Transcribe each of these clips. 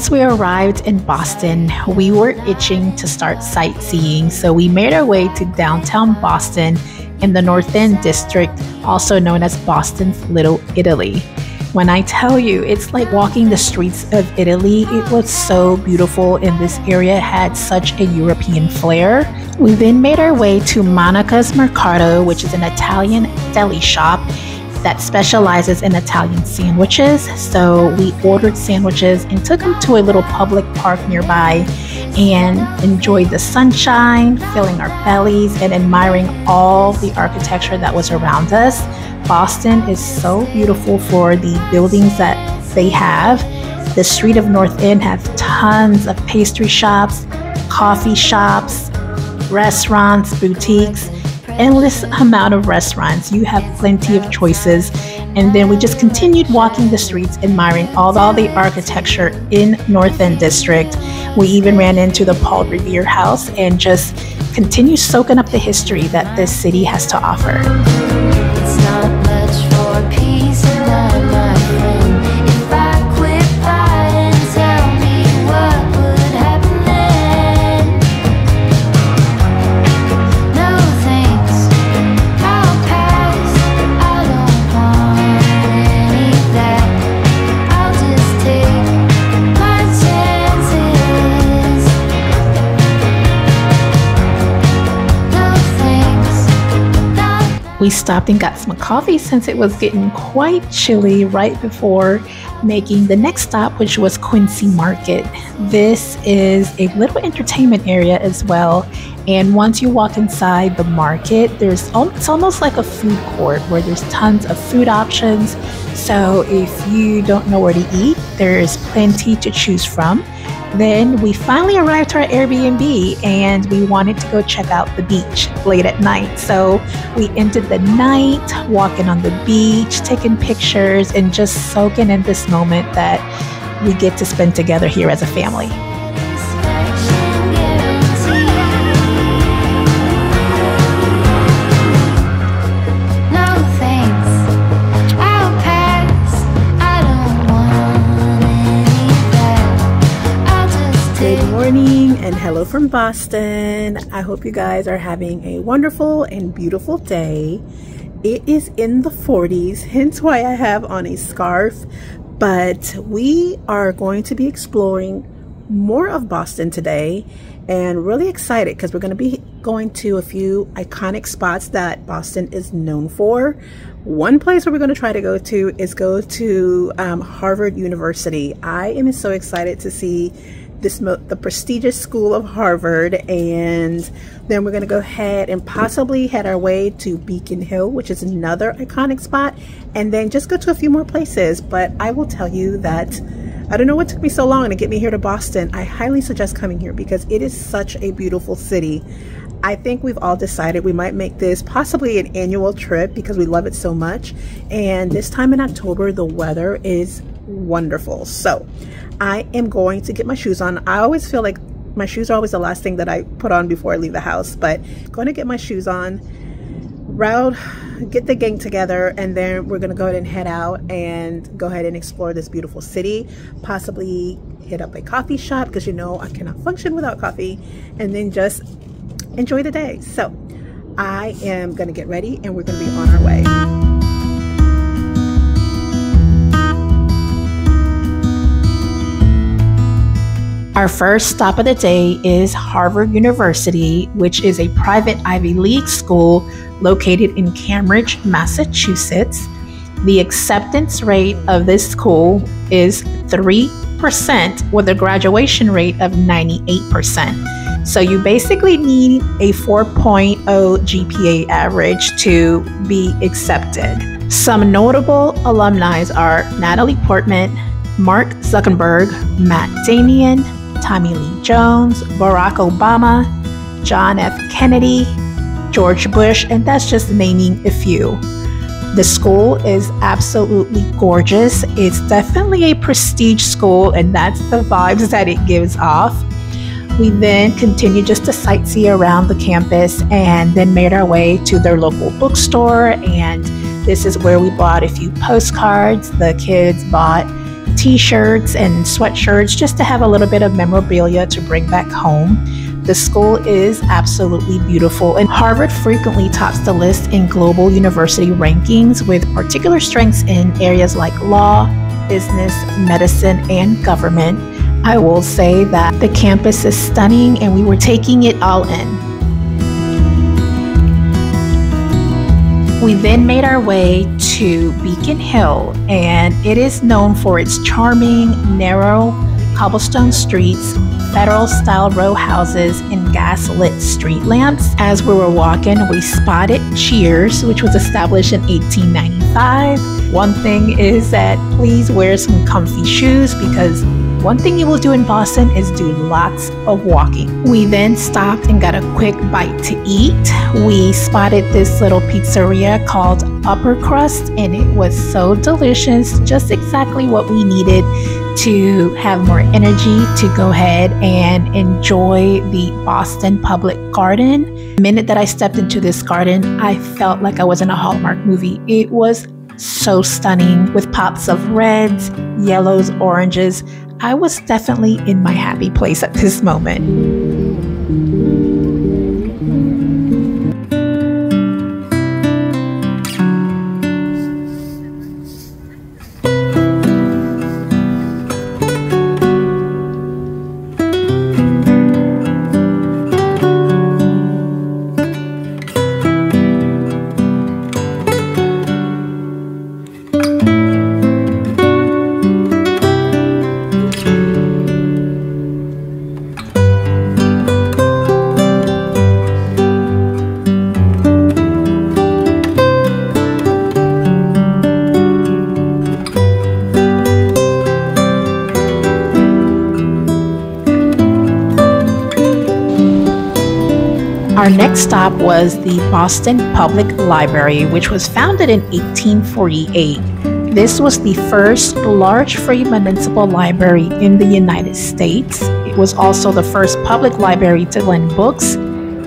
Once we arrived in Boston, we were itching to start sightseeing, so we made our way to downtown Boston in the North End district, also known as Boston's Little Italy. When I tell you, it's like walking the streets of Italy. It was so beautiful, and this area had such a European flair. We then made our way to Monica's Mercato, which is an Italian deli shop that specializes in Italian sandwiches. So we ordered sandwiches and took them to a little public park nearby and enjoyed the sunshine, filling our bellies, and admiring all the architecture that was around us. Boston is so beautiful for the buildings that they have. The street of North End has tons of pastry shops, coffee shops, restaurants, boutiques endless amount of restaurants. You have plenty of choices. And then we just continued walking the streets, admiring all, all the architecture in North End District. We even ran into the Paul Revere House and just continue soaking up the history that this city has to offer. We stopped and got some coffee since it was getting quite chilly right before making the next stop, which was Quincy Market. This is a little entertainment area as well. And once you walk inside the market, there's it's almost like a food court where there's tons of food options. So if you don't know where to eat, there's plenty to choose from. Then we finally arrived to our Airbnb and we wanted to go check out the beach late at night. So we ended the night walking on the beach, taking pictures, and just soaking in this moment that we get to spend together here as a family. From Boston. I hope you guys are having a wonderful and beautiful day. It is in the 40s, hence why I have on a scarf, but we are going to be exploring more of Boston today and really excited because we're going to be going to a few iconic spots that Boston is known for. One place where we're going to try to go to is go to um, Harvard University. I am so excited to see this the prestigious school of Harvard and then we're going to go ahead and possibly head our way to Beacon Hill which is another iconic spot and then just go to a few more places. But I will tell you that I don't know what took me so long to get me here to Boston. I highly suggest coming here because it is such a beautiful city. I think we've all decided we might make this possibly an annual trip because we love it so much. And this time in October the weather is wonderful so I am going to get my shoes on. I always feel like my shoes are always the last thing that I put on before I leave the house, but going to get my shoes on, route, get the gang together, and then we're going to go ahead and head out and go ahead and explore this beautiful city, possibly hit up a coffee shop because you know I cannot function without coffee, and then just enjoy the day. So I am going to get ready and we're going to be on our way. Our first stop of the day is Harvard University, which is a private Ivy League school located in Cambridge, Massachusetts. The acceptance rate of this school is 3% with a graduation rate of 98%. So you basically need a 4.0 GPA average to be accepted. Some notable alumni are Natalie Portman, Mark Zuckerberg, Matt Damon, Tommy Lee Jones, Barack Obama, John F. Kennedy, George Bush, and that's just naming a few. The school is absolutely gorgeous. It's definitely a prestige school, and that's the vibes that it gives off. We then continued just to sightsee around the campus and then made our way to their local bookstore. And this is where we bought a few postcards. The kids bought t-shirts and sweatshirts just to have a little bit of memorabilia to bring back home. The school is absolutely beautiful, and Harvard frequently tops the list in global university rankings with particular strengths in areas like law, business, medicine, and government. I will say that the campus is stunning and we were taking it all in. We then made our way to Beacon Hill, and it is known for its charming, narrow cobblestone streets, federal style row houses, and gas lit street lamps. As we were walking, we spotted Cheers, which was established in 1895. One thing is that please wear some comfy shoes because one thing you will do in Boston is do lots of walking. We then stopped and got a quick bite to eat. We spotted this little pizzeria called Upper Crust, and it was so delicious, just exactly what we needed to have more energy to go ahead and enjoy the Boston Public Garden. The minute that I stepped into this garden, I felt like I was in a Hallmark movie. It was so stunning with pops of reds, yellows, oranges. I was definitely in my happy place at this moment. Our next stop was the Boston Public Library, which was founded in 1848. This was the first large free municipal library in the United States. It was also the first public library to lend books,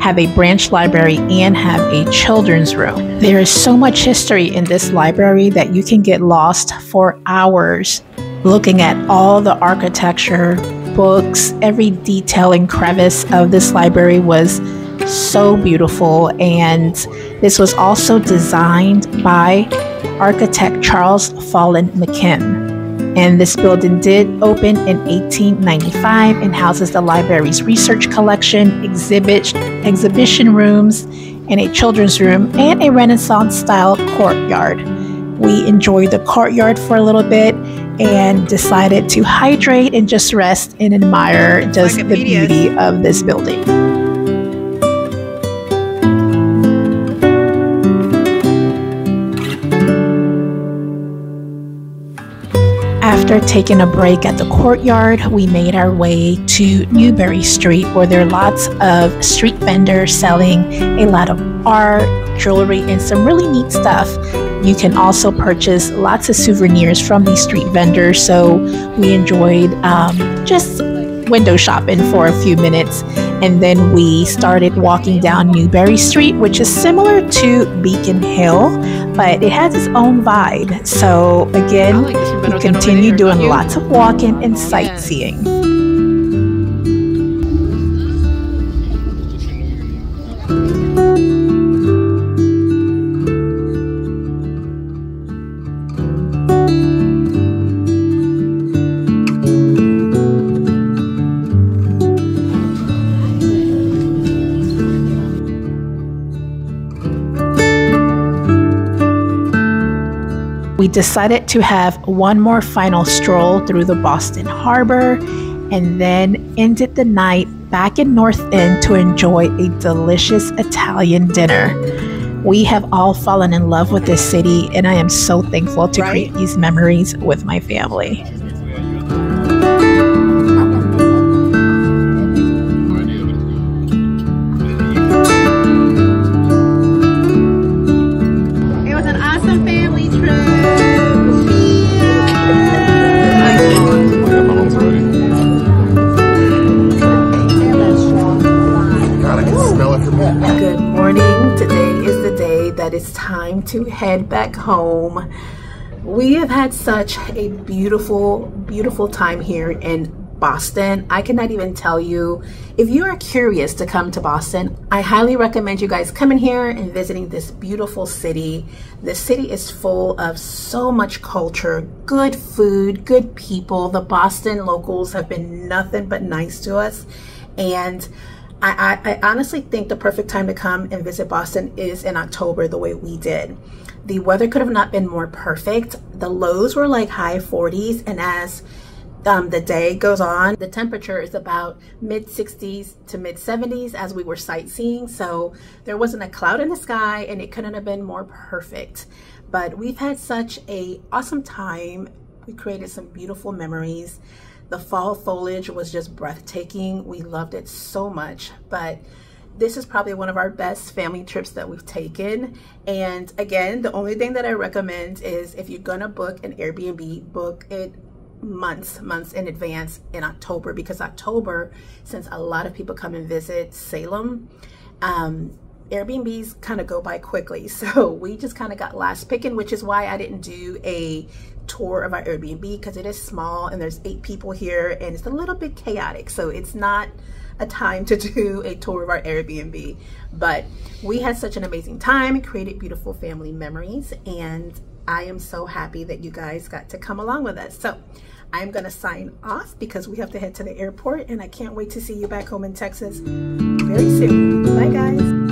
have a branch library, and have a children's room. There is so much history in this library that you can get lost for hours looking at all the architecture, books, every detail and crevice of this library was so beautiful. And this was also designed by architect Charles Follen McKim. And this building did open in 1895 and houses the library's research collection, exhibit, exhibition rooms, and a children's room and a Renaissance style courtyard. We enjoyed the courtyard for a little bit and decided to hydrate and just rest and admire just the beauty of this building. After taking a break at the courtyard, we made our way to Newbury Street, where there are lots of street vendors selling a lot of art, jewelry, and some really neat stuff. You can also purchase lots of souvenirs from these street vendors. So we enjoyed um, just window shopping for a few minutes. And then we started walking down Newbury Street, which is similar to Beacon Hill, but it has its own vibe. So again, we continue doing lots of walking and sightseeing. we decided to have one more final stroll through the Boston Harbor and then ended the night back in North End to enjoy a delicious Italian dinner. We have all fallen in love with this city, and I am so thankful to right. create these memories with my family. That it's time to head back home. we have had such a beautiful, beautiful time here in Boston. I cannot even tell you. If you are curious to come to Boston, I highly recommend you guys coming here and visiting this beautiful city. The city is full of so much culture, good food, good people. The Boston locals have been nothing but nice to us. And I, I, I honestly think the perfect time to come and visit Boston is in October, the way we did. The weather could have not been more perfect. The lows were like high 40s, and as um, the day goes on, the temperature is about mid 60s to mid 70s as we were sightseeing. So there wasn't a cloud in the sky and it couldn't have been more perfect. But we've had such a awesome time. We created some beautiful memories. The fall foliage was just breathtaking. We loved it so much. But this is probably one of our best family trips that we've taken. And again, the only thing that I recommend is if you're gonna book an Airbnb, book it months, months in advance in October because October, since a lot of people come and visit Salem, um, Airbnbs kind of go by quickly. So we just kind of got last picking, which is why I didn't do a tour of our Airbnb because it is small and there's eight people here and it's a little bit chaotic. So it's not a time to do a tour of our Airbnb. But we had such an amazing time, and created beautiful family memories, and I am so happy that you guys got to come along with us. So I'm going to sign off because we have to head to the airport and I can't wait to see you back home in Texas very soon. Bye guys.